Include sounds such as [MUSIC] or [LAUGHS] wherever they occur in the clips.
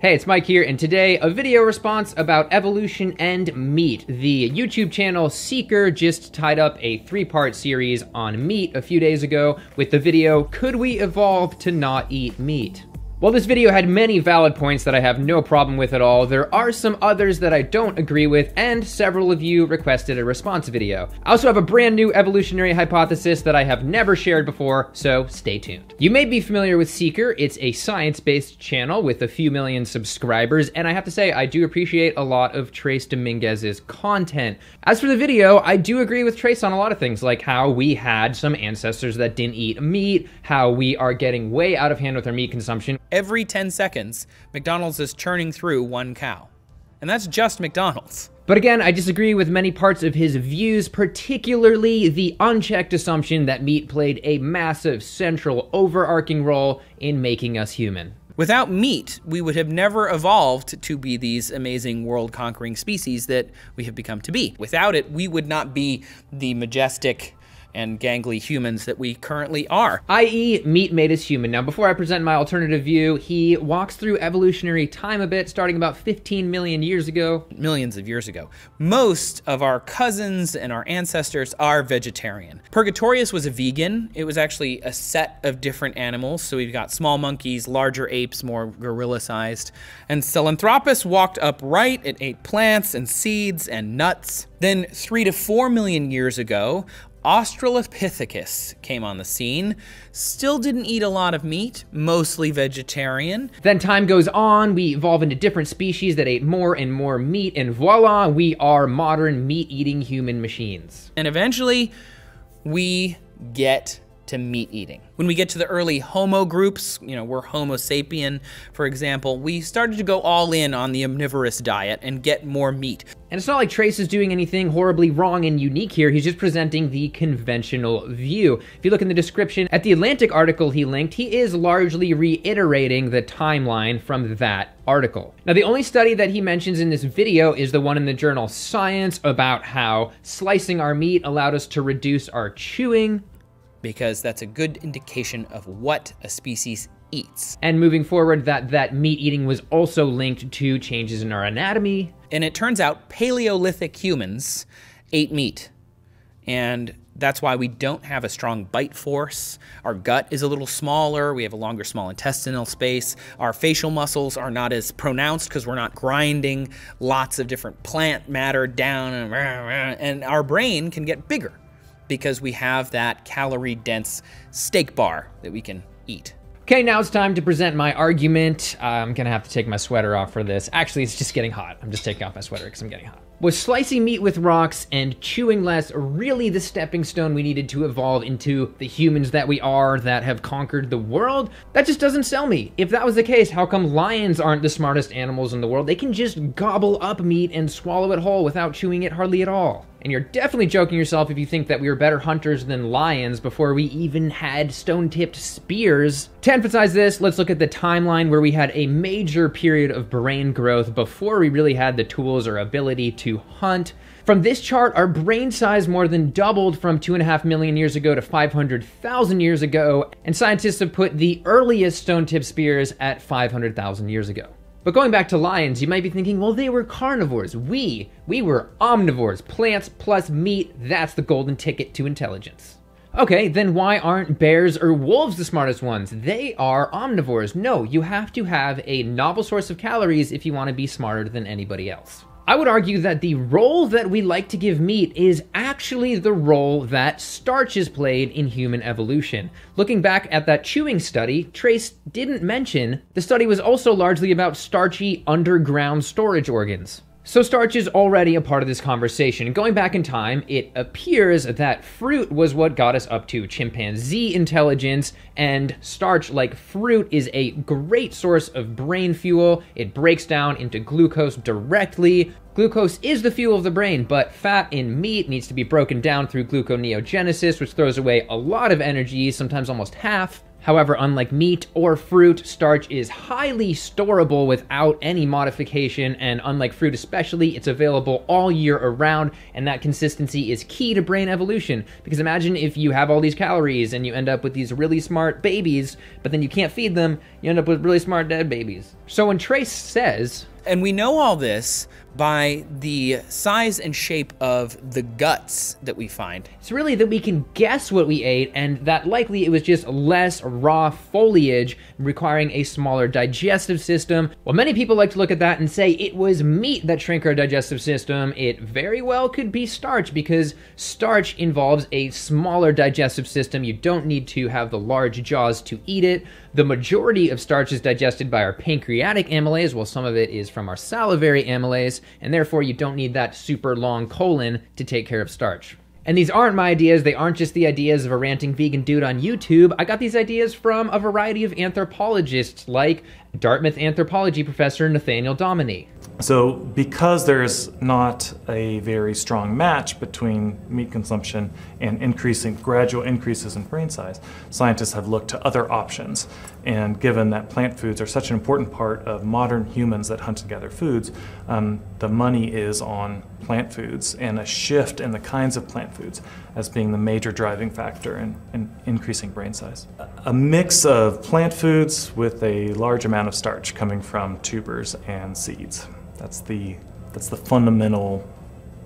Hey, it's Mic here, and today a video response about evolution and meat. The YouTube channel Seeker just tied up a three-part series on meat a few days ago with the video, Could We Evolve to Not Eat Meat? While this video had many valid points that I have no problem with at all, there are some others that I don't agree with, and several of you requested a response video. I also have a brand new evolutionary hypothesis that I have never shared before, so stay tuned. You may be familiar with Seeker. It's a science-based channel with a few million subscribers, and I have to say, I do appreciate a lot of Trace Dominguez's content. As for the video, I do agree with Trace on a lot of things, like how we had some ancestors that didn't eat meat, how we are getting way out of hand with our meat consumption, every 10 seconds, McDonald's is churning through one cow. And that's just McDonald's. But again, I disagree with many parts of his views, particularly the unchecked assumption that meat played a massive, central, overarching role in making us human. Without meat, we would have never evolved to be these amazing world conquering species that we have become to be. Without it, we would not be the majestic and gangly humans that we currently are. I.e., meat made us human. Now, before I present my alternative view, he walks through evolutionary time a bit, starting about 15 million years ago. Millions of years ago. Most of our cousins and our ancestors are vegetarian. Purgatorius was a vegan. It was actually a set of different animals. So we've got small monkeys, larger apes, more gorilla sized. And Sahelanthropus walked upright. It ate plants and seeds and nuts. Then, three to four million years ago, Australopithecus came on the scene. Still didn't eat a lot of meat, mostly vegetarian. Then time goes on, we evolve into different species that ate more and more meat, and voila, we are modern meat eating human machines. And eventually, we get to meat eating. When we get to the early Homo groups, you know, we're Homo sapien, for example, we started to go all in on the omnivorous diet and get more meat. And it's not like Trace is doing anything horribly wrong and unique here. He's just presenting the conventional view. If you look in the description at the Atlantic article he linked, he is largely reiterating the timeline from that article. Now, the only study that he mentions in this video is the one in the journal Science about how slicing our meat allowed us to reduce our chewing because that's a good indication of what a species eats. And moving forward, that, that meat eating was also linked to changes in our anatomy. And it turns out Paleolithic humans ate meat. And that's why we don't have a strong bite force. Our gut is a little smaller. We have a longer small intestinal space. Our facial muscles are not as pronounced because we're not grinding lots of different plant matter down. And our brain can get bigger because we have that calorie dense steak bar that we can eat. Okay, now it's time to present my argument. I'm gonna have to take my sweater off for this. Actually, it's just getting hot. I'm just taking off my sweater because I'm getting hot. Was slicing meat with rocks and chewing less really the stepping stone we needed to evolve into the humans that we are that have conquered the world? That just doesn't sell me. If that was the case, how come lions aren't the smartest animals in the world? They can just gobble up meat and swallow it whole without chewing it hardly at all. And you're definitely joking yourself if you think that we were better hunters than lions before we even had stone tipped spears. To emphasize this, let's look at the timeline where we had a major period of brain growth before we really had the tools or ability to hunt. From this chart, our brain size more than doubled from 2.5 million years ago to 500,000 years ago, and scientists have put the earliest stone tipped spears at 500,000 years ago. But going back to lions, you might be thinking, well, they were carnivores. We, we were omnivores. Plants plus meat, that's the golden ticket to intelligence. Okay, then why aren't bears or wolves the smartest ones? They are omnivores. No, you have to have a novel source of calories if you want to be smarter than anybody else. I would argue that the role that we like to give meat is actually the role that starch has played in human evolution. Looking back at that chewing study, Trace didn't mention the study was also largely about starchy underground storage organs. So starch is already a part of this conversation. Going back in time, it appears that fruit was what got us up to chimpanzee intelligence, and starch, like fruit, is a great source of brain fuel. It breaks down into glucose directly. Glucose is the fuel of the brain, but fat in meat needs to be broken down through gluconeogenesis, which throws away a lot of energy, sometimes almost half. However, unlike meat or fruit, starch is highly storable without any modification, and unlike fruit especially, it's available all year around, and that consistency is key to brain evolution. Because imagine if you have all these calories and you end up with these really smart babies, but then you can't feed them, you end up with really smart dead babies. So when Trace says, and we know all this by the size and shape of the guts that we find. It's really that we can guess what we ate, and that likely it was just less raw foliage requiring a smaller digestive system. Well, many people like to look at that and say it was meat that shrank our digestive system, it very well could be starch because starch involves a smaller digestive system. You don't need to have the large jaws to eat it. The majority of starch is digested by our pancreatic amylase, while some of it is from our salivary amylase, and therefore you don't need that super long colon to take care of starch. And these aren't my ideas, they aren't just the ideas of a ranting vegan dude on YouTube. I got these ideas from a variety of anthropologists like Dartmouth anthropology professor Nathaniel Dominy. So, because there's not a very strong match between meat consumption and increasing gradual increases in brain size, scientists have looked to other options. And given that plant foods are such an important part of modern humans that hunt and gather foods, um, the money is on plant foods and a shift in the kinds of plant foods as being the major driving factor in, in increasing brain size. A mix of plant foods with a large amount of starch coming from tubers and seeds. That's the that's the fundamental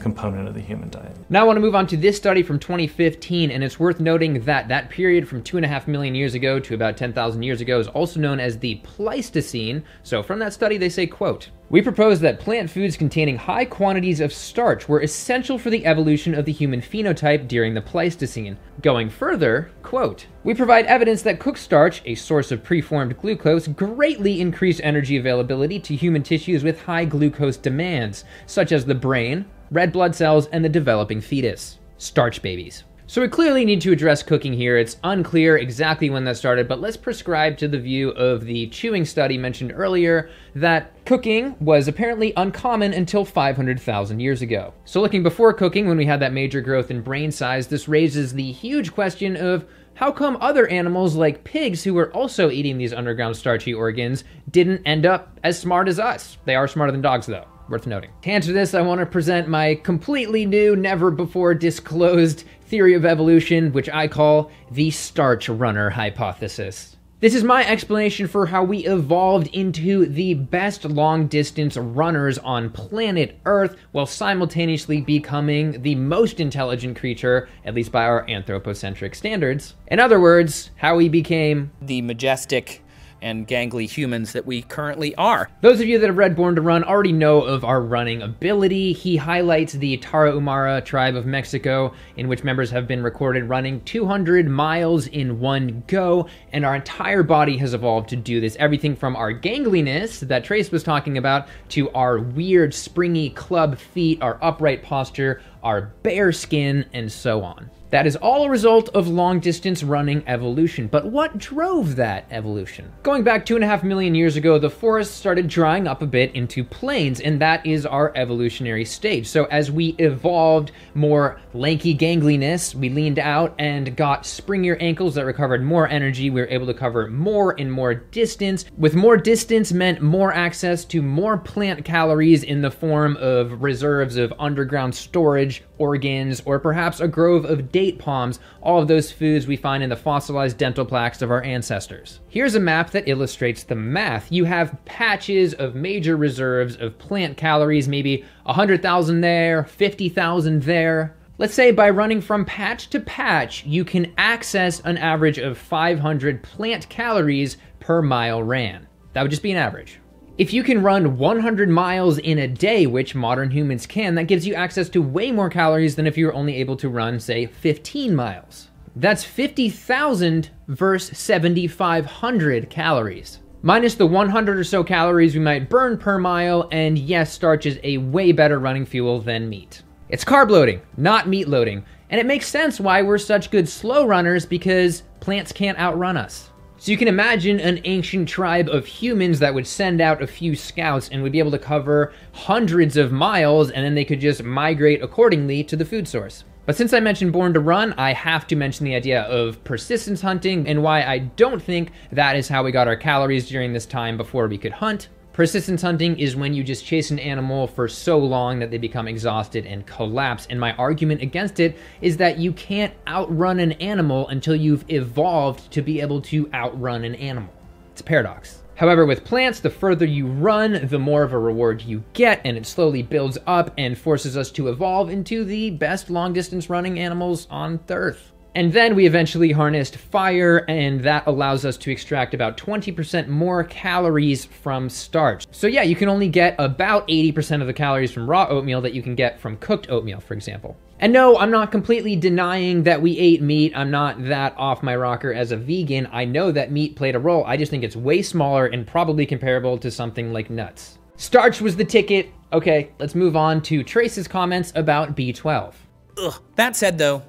component of the human diet. Now I want to move on to this study from 2015, and it's worth noting that that period from two and a half million years ago to about 10,000 years ago is also known as the Pleistocene. So from that study, they say, quote, we propose that plant foods containing high quantities of starch were essential for the evolution of the human phenotype during the Pleistocene. Going further, quote, we provide evidence that cooked starch, a source of preformed glucose, greatly increased energy availability to human tissues with high glucose demands, such as the brain, red blood cells, and the developing fetus. Starch babies. So we clearly need to address cooking here. It's unclear exactly when that started, but let's prescribe to the view of the chewing study mentioned earlier that cooking was apparently uncommon until 500,000 years ago. So looking before cooking, when we had that major growth in brain size, this raises the huge question of how come other animals like pigs who were also eating these underground starchy organs didn't end up as smart as us? They are smarter than dogs though worth noting. To answer this, I want to present my completely new, never before disclosed theory of evolution, which I call the starch runner hypothesis. This is my explanation for how we evolved into the best long distance runners on planet Earth while simultaneously becoming the most intelligent creature, at least by our anthropocentric standards. In other words, how we became the majestic and gangly humans that we currently are. Those of you that have read Born to Run already know of our running ability. He highlights the Tarahumara tribe of Mexico, in which members have been recorded running 200 miles in one go, and our entire body has evolved to do this. Everything from our gangliness that Trace was talking about to our weird, springy club feet, our upright posture, our bare skin, and so on. That is all a result of long distance running evolution. But what drove that evolution? Going back two and a half million years ago, the forests started drying up a bit into plains, and that is our evolutionary stage. So as we evolved more lanky gangliness, we leaned out and got springier ankles that recovered more energy. We were able to cover more and more distance. With more distance meant more access to more plant calories in the form of reserves of underground storage, organs, or perhaps a grove of date palms, all of those foods we find in the fossilized dental plaques of our ancestors. Here's a map that illustrates the math. You have patches of major reserves of plant calories, maybe 100,000 there, 50,000 there. Let's say by running from patch to patch, you can access an average of 500 plant calories per mile ran. That would just be an average. If you can run 100 miles in a day, which modern humans can, that gives you access to way more calories than if you were only able to run, say, 15 miles. That's 50,000 versus 7,500 calories. Minus the 100 or so calories we might burn per mile, and yes, starch is a way better running fuel than meat. It's carb loading, not meat loading, and it makes sense why we're such good slow runners because plants can't outrun us. So you can imagine an ancient tribe of humans that would send out a few scouts and would be able to cover hundreds of miles and then they could just migrate accordingly to the food source. But since I mentioned Born to Run, I have to mention the idea of persistence hunting and why I don't think that is how we got our calories during this time before we could hunt. Persistence hunting is when you just chase an animal for so long that they become exhausted and collapse. And my argument against it is that you can't outrun an animal until you've evolved to be able to outrun an animal. It's a paradox. However, with plants, the further you run, the more of a reward you get, and it slowly builds up and forces us to evolve into the best long distance running animals on Earth. And then we eventually harnessed fire, and that allows us to extract about 20% more calories from starch. So, yeah, you can only get about 80% of the calories from raw oatmeal that you can get from cooked oatmeal, for example. And no, I'm not completely denying that we ate meat. I'm not that off my rocker as a vegan. I know that meat played a role. I just think it's way smaller and probably comparable to something like nuts. Starch was the ticket. Okay, let's move on to Trace's comments about B12. Ugh. That said, though,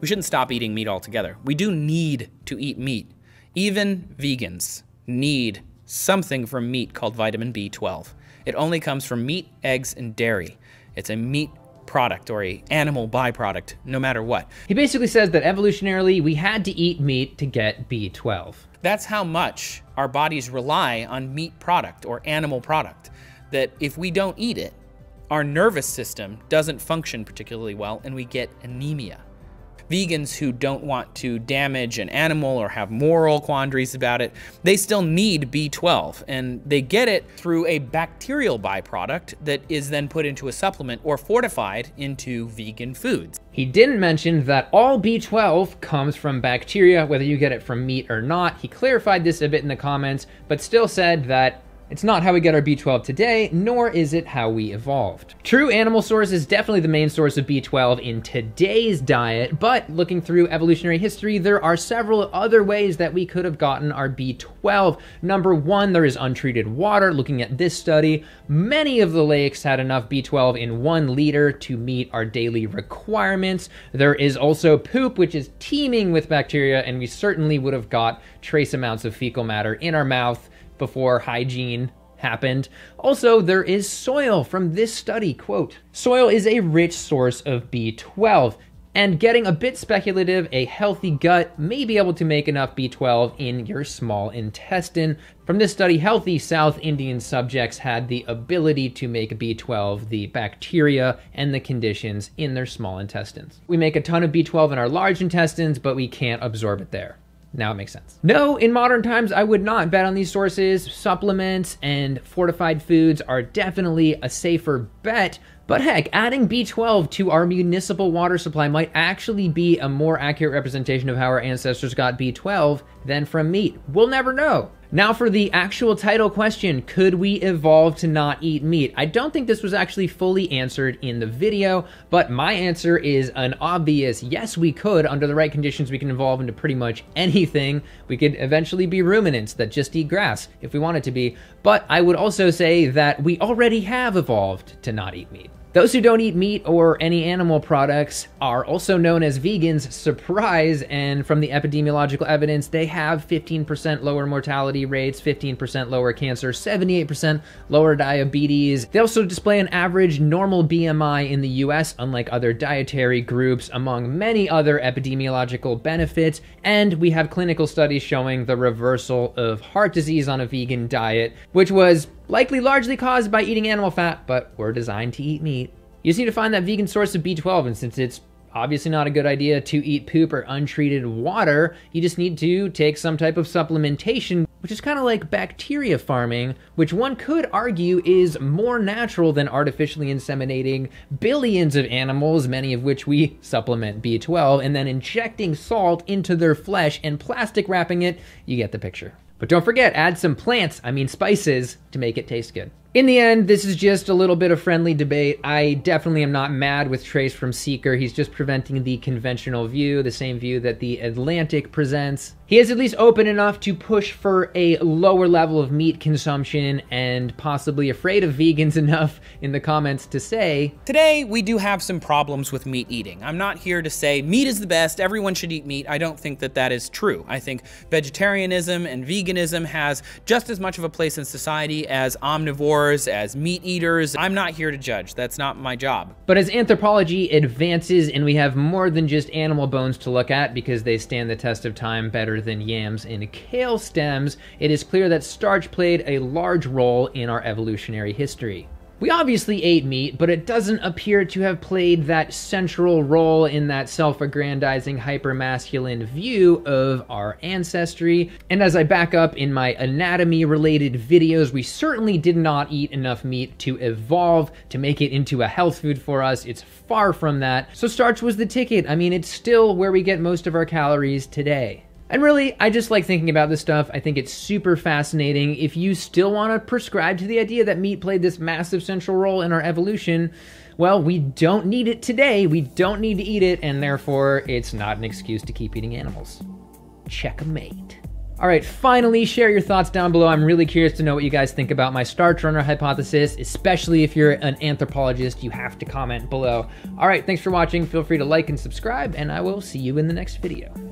we shouldn't stop eating meat altogether. We do need to eat meat. Even vegans need something from meat called vitamin B12. It only comes from meat, eggs, and dairy. It's a meat product or a animal byproduct, no matter what. He basically says that evolutionarily we had to eat meat to get B12. That's how much our bodies rely on meat product or animal product. That if we don't eat it, our nervous system doesn't function particularly well and we get anemia vegans who don't want to damage an animal or have moral quandaries about it, they still need B12 and they get it through a bacterial byproduct that is then put into a supplement or fortified into vegan foods. He didn't mention that all B12 comes from bacteria, whether you get it from meat or not. He clarified this a bit in the comments, but still said that it's not how we get our B12 today, nor is it how we evolved. True animal source is definitely the main source of B12 in today's diet, but looking through evolutionary history, there are several other ways that we could have gotten our B12. Number one, there is untreated water. Looking at this study, many of the lakes had enough B12 in one liter to meet our daily requirements. There is also poop, which is teeming with bacteria, and we certainly would have got trace amounts of fecal matter in our mouth before hygiene happened. Also, there is soil from this study. Quote Soil is a rich source of B12. And getting a bit speculative, a healthy gut may be able to make enough B12 in your small intestine. From this study, healthy South Indian subjects had the ability to make B12, the bacteria and the conditions in their small intestines. We make a ton of B12 in our large intestines, but we can't absorb it there. Now it makes sense. No, in modern times, I would not bet on these sources. Supplements and fortified foods are definitely a safer bet. But heck, adding B12 to our municipal water supply might actually be a more accurate representation of how our ancestors got B12 than from meat. We'll never know. Now, for the actual title question Could we evolve to not eat meat? I don't think this was actually fully answered in the video, but my answer is an obvious yes, we could. Under the right conditions, we can evolve into pretty much anything. We could eventually be ruminants that just eat grass if we wanted to be. But I would also say that we already have evolved to not eat meat. Those who don't eat meat or any animal products are also known as vegans. Surprise! And from the epidemiological evidence, they have 15% lower mortality rates, 15% lower cancer, 78% lower diabetes. They also display an average normal BMI in the US, unlike other dietary groups, among many other epidemiological benefits. And we have clinical studies showing the reversal of heart disease on a vegan diet, which was likely largely caused by eating animal fat, but were designed to eat meat. You just need to find that vegan source of B12, and since it's obviously not a good idea to eat poop or untreated water, you just need to take some type of supplementation, which is kind of like bacteria farming, which one could argue is more natural than artificially inseminating billions of animals, many of which we supplement B12, and then injecting salt into their flesh and plastic wrapping it. You get the picture. But don't forget, add some plants, I mean spices, to make it taste good. In the end, this is just a little bit of friendly debate. I definitely am not mad with Trace from Seeker. He's just preventing the conventional view, the same view that the Atlantic presents. He is at least open enough to push for a lower level of meat consumption and possibly afraid of vegans [LAUGHS] enough in the comments to say Today, we do have some problems with meat eating. I'm not here to say meat is the best, everyone should eat meat. I don't think that that is true. I think vegetarianism and veganism has just as much of a place in society as omnivore herbivores, as meat eaters. I'm not here to judge. That's not my job. But as anthropology advances and we have more than just animal bones to look at because they stand the test of time better than yams and kale stems, it is clear that starch played a large role in our evolutionary history. We obviously ate meat, but it doesn't appear to have played that central role in that self aggrandizing, hypermasculine view of our ancestry. And as I back up in my anatomy related videos, we certainly did not eat enough meat to evolve to make it into a health food for us. It's far from that. So, starch was the ticket. I mean, it's still where we get most of our calories today. And really, I just like thinking about this stuff. I think it's super fascinating. If you still want to prescribe to the idea that meat played this massive central role in our evolution, well, we don't need it today. We don't need to eat it, and therefore, it's not an excuse to keep eating animals. Checkmate. All right, finally, share your thoughts down below. I'm really curious to know what you guys think about my starch runner hypothesis, especially if you're an anthropologist. You have to comment below. All right, thanks for watching. Feel free to like and subscribe, and I will see you in the next video.